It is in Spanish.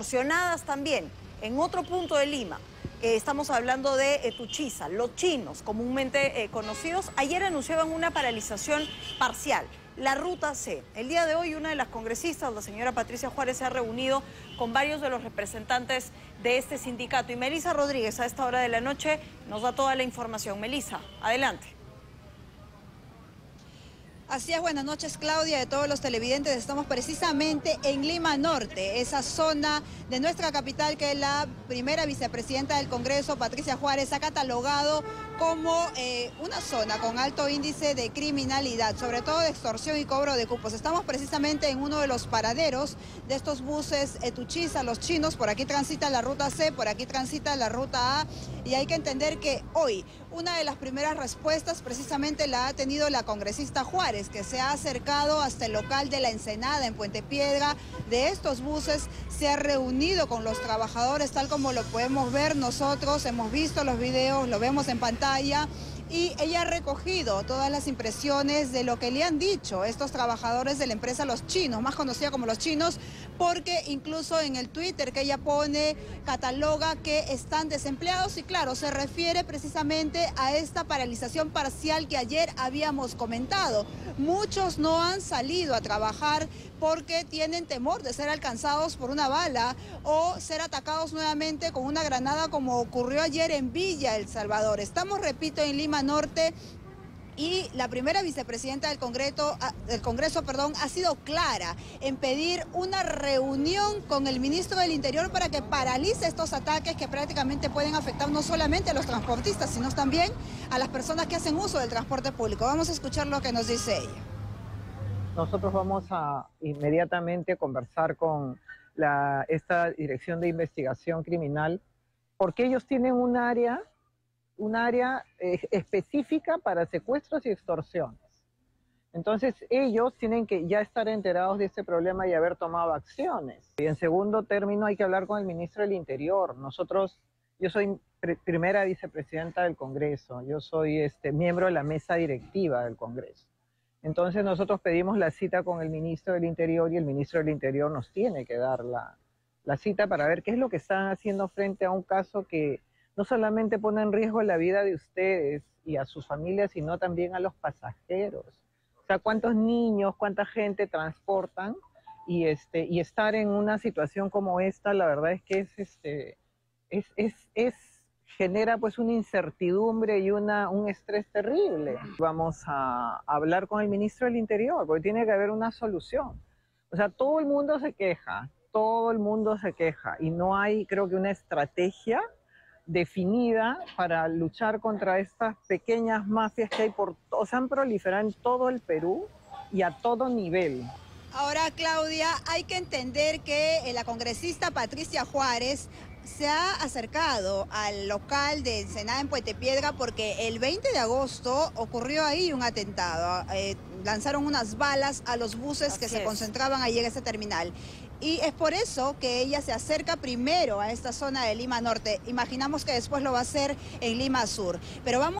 extorsionadas también en otro punto de Lima. Estamos hablando de eh, Tuchiza, los chinos, comúnmente eh, conocidos, ayer anunciaban una paralización parcial. La ruta C. El día de hoy una de las congresistas, la señora Patricia Juárez, se ha reunido con varios de los representantes de este sindicato. Y Melisa Rodríguez a esta hora de la noche nos da toda la información. Melisa, adelante. Así es, buenas noches Claudia, de todos los televidentes. Estamos precisamente en Lima Norte, esa zona de nuestra capital que la primera vicepresidenta del Congreso, Patricia Juárez, ha catalogado como eh, una zona con alto índice de criminalidad, sobre todo de extorsión y cobro de cupos. Estamos precisamente en uno de los paraderos de estos buses Etuchiza, los chinos, por aquí transita la ruta C, por aquí transita la ruta A, y hay que entender que hoy una de las primeras respuestas precisamente la ha tenido la congresista Juárez, que se ha acercado hasta el local de la Ensenada en Puente Piedra de estos buses, se ha reunido con los trabajadores, tal como lo podemos ver nosotros, hemos visto los videos, lo vemos en pantalla y ella ha recogido todas las impresiones de lo que le han dicho estos trabajadores de la empresa Los Chinos, más conocida como Los Chinos, porque incluso en el Twitter que ella pone cataloga que están desempleados y claro, se refiere precisamente a esta paralización parcial que ayer habíamos comentado. Muchos no han salido a trabajar porque tienen temor de ser alcanzados por una bala o ser atacados nuevamente con una granada como ocurrió ayer en Villa El Salvador. Estamos, repito, en Lima Norte y la primera vicepresidenta del Congreso, ah, del Congreso perdón, ha sido clara en pedir una reunión con el ministro del Interior para que paralice estos ataques que prácticamente pueden afectar no solamente a los transportistas, sino también a las personas que hacen uso del transporte público. Vamos a escuchar lo que nos dice ella nosotros vamos a inmediatamente conversar con esta Dirección de Investigación Criminal, porque ellos tienen un área, un área eh, específica para secuestros y extorsiones. Entonces ellos tienen que ya estar enterados de este problema y haber tomado acciones. Y en segundo término hay que hablar con el ministro del Interior. Nosotros, yo soy primera vicepresidenta del Congreso, yo soy este, miembro de la mesa directiva del Congreso. Entonces nosotros pedimos la cita con el ministro del Interior y el ministro del Interior nos tiene que dar la, cita para ver qué es lo que están haciendo frente a un caso que no solamente pone en riesgo la vida de ustedes y a sus familias, sino también a los pasajeros. O sea, cuántos niños, cuánta gente transportan y este y estar en una situación como esta, la verdad es que es este es, es, es genera pues una incertidumbre y una, un estrés terrible. Vamos a hablar con el ministro del Interior porque tiene que haber una solución. O sea, todo el mundo se queja, todo el mundo se queja y no hay creo que una estrategia definida para luchar contra estas pequeñas mafias que hay por, o sea, han proliferado en todo el Perú y a todo nivel. Ahora, Claudia, hay que entender que la congresista Patricia Juárez se ha acercado al local de Ensenada en Puente Piedra porque el 20 de agosto ocurrió ahí un atentado. Eh, lanzaron unas balas a los buses que se concentraban ahí en ese terminal. Y es por eso que ella se acerca primero a esta zona de Lima Norte. Imaginamos que después lo va a hacer en Lima Sur. Pero vamos